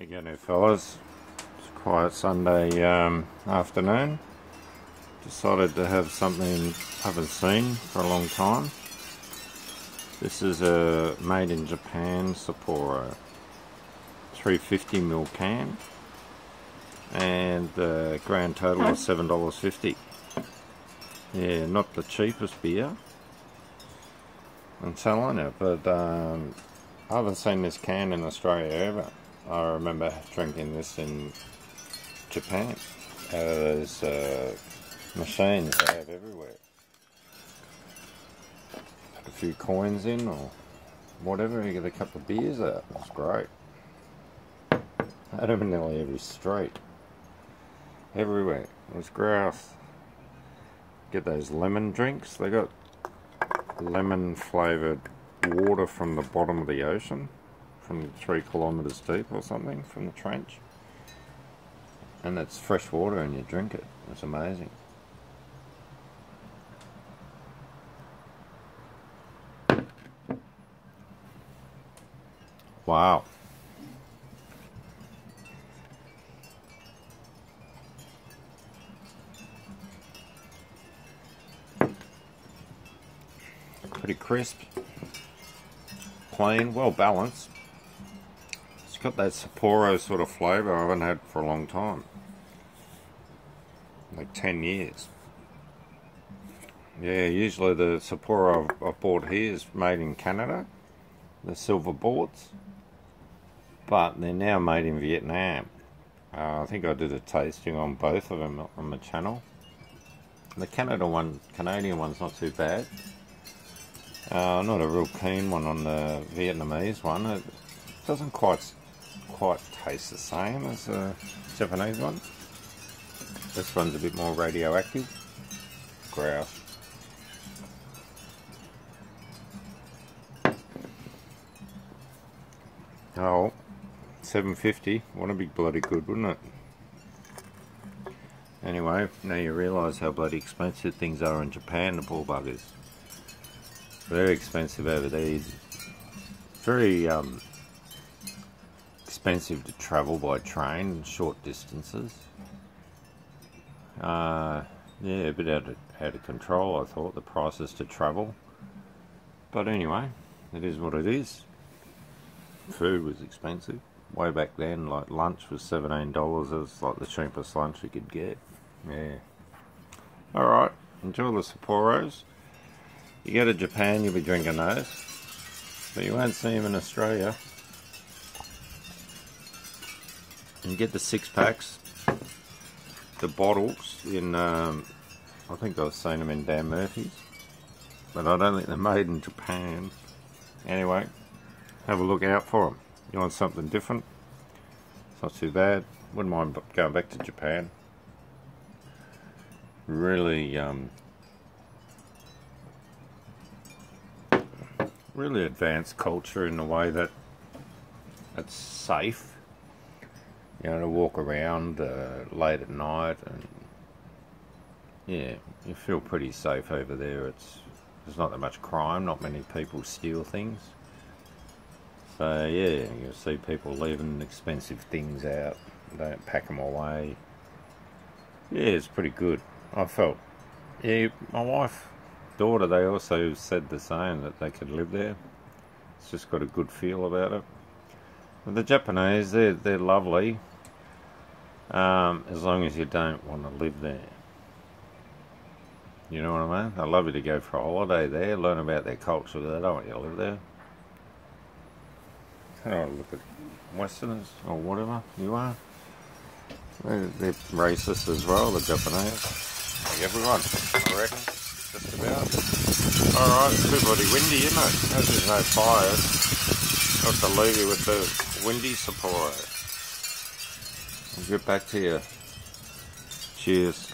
Again, there fellas, it's a quiet Sunday um, afternoon. Decided to have something I haven't seen for a long time. This is a made in Japan Sapporo 350ml can and the grand total is $7.50. Yeah, not the cheapest beer. I'm telling you, but um, I haven't seen this can in Australia ever. I remember drinking this in Japan out of those uh, machines they have everywhere. Put a few coins in or whatever, you get a couple of beers out. It's great. Them in nearly every street. Everywhere. Was grouse. Get those lemon drinks. They got lemon flavoured water from the bottom of the ocean from three kilometres deep or something from the trench. And it's fresh water and you drink it. It's amazing. Wow. Pretty crisp, plain, well balanced. It's got that Sapporo sort of flavour I haven't had for a long time. Like 10 years. Yeah, usually the Sapporo I've, I've bought here is made in Canada. The silver boards. But they're now made in Vietnam. Uh, I think I did a tasting on both of them on the channel. The Canada one, Canadian one's not too bad. Uh, not a real keen one on the Vietnamese one. It doesn't quite quite taste the same as the Japanese one. This one's a bit more radioactive. Grouse. Oh, 750. Want to be bloody good, wouldn't it? Anyway, now you realise how bloody expensive things are in Japan, the poor buggers. Very expensive over there. Very um, expensive to travel by train, short distances. Uh, yeah, a bit out of, out of control, I thought, the prices to travel. But anyway, it is what it is. Food was expensive. Way back then, like lunch was $17. It was like the cheapest lunch you could get. Yeah. Alright, enjoy the Sapporos. You go to Japan, you'll be drinking those. But you won't see them in Australia. And get the six packs, the bottles in, um, I think I've seen them in Dan Murphy's, but I don't think they're made in Japan. Anyway, have a look out for them. You want something different? It's not too bad. Wouldn't mind going back to Japan. Really, um, really advanced culture in the way that it's safe you know, to walk around uh, late at night and yeah, you feel pretty safe over there. It's there's not that much crime, not many people steal things. So yeah, you see people leaving expensive things out, don't pack them away. Yeah, it's pretty good. I felt, yeah, my wife, daughter, they also said the same that they could live there. It's just got a good feel about it. The Japanese, they're they're lovely um, as long as you don't want to live there. You know what I mean? I'd love you to go for a holiday there, learn about their culture, I don't want you to live there. Don't look at Westerners or whatever you are. They're, they're racist as well, the Japanese. Like everyone, I reckon. Just about. Alright, it's too bloody windy, isn't it? As there's no fires, I have to leave you with the windy Sapporo. I'll get back to you. Cheers.